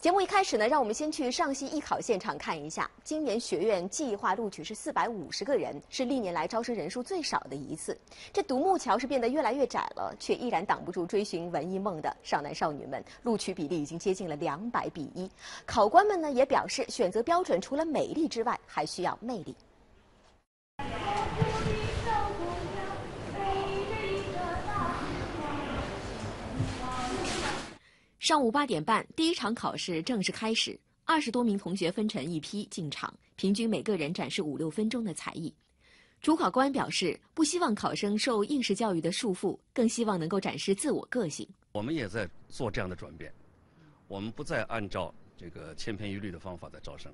节目一开始呢，让我们先去上戏艺考现场看一下。今年学院计划录取是四百五十个人，是历年来招生人数最少的一次。这独木桥是变得越来越窄了，却依然挡不住追寻文艺梦的少男少女们。录取比例已经接近了两百比一。考官们呢也表示，选择标准除了美丽之外，还需要魅力。上午八点半，第一场考试正式开始。二十多名同学分成一批进场，平均每个人展示五六分钟的才艺。主考官表示，不希望考生受应试教育的束缚，更希望能够展示自我个性。我们也在做这样的转变，我们不再按照这个千篇一律的方法在招生。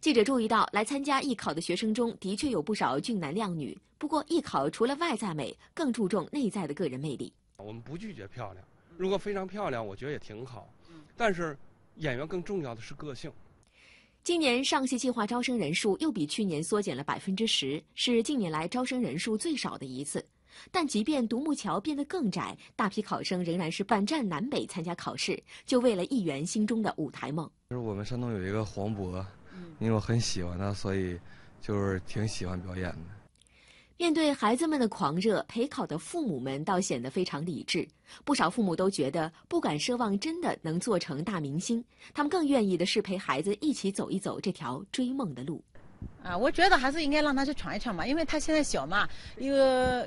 记者注意到，来参加艺考的学生中的确有不少俊男靓女。不过，艺考除了外在美，更注重内在的个人魅力。我们不拒绝漂亮。如果非常漂亮，我觉得也挺好。但是，演员更重要的是个性。今年上戏计划招生人数又比去年缩减了百分之十，是近年来招生人数最少的一次。但即便独木桥变得更窄，大批考生仍然是半站南北参加考试，就为了一圆心中的舞台梦。就是我们山东有一个黄渤，因为我很喜欢他，所以就是挺喜欢表演的。面对孩子们的狂热，陪考的父母们倒显得非常理智。不少父母都觉得不敢奢望真的能做成大明星，他们更愿意的是陪孩子一起走一走这条追梦的路。啊，我觉得还是应该让他去闯一闯嘛，因为他现在小嘛，有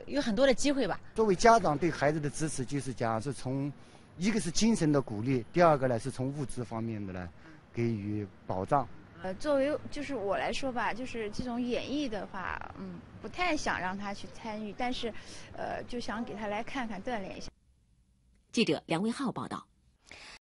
有很多的机会吧。作为家长对孩子的支持，就是讲是从一个是精神的鼓励，第二个呢是从物质方面的呢给予保障。呃，作为就是我来说吧，就是这种演绎的话，嗯，不太想让他去参与，但是，呃，就想给他来看看，锻炼一下。记者梁维浩报道。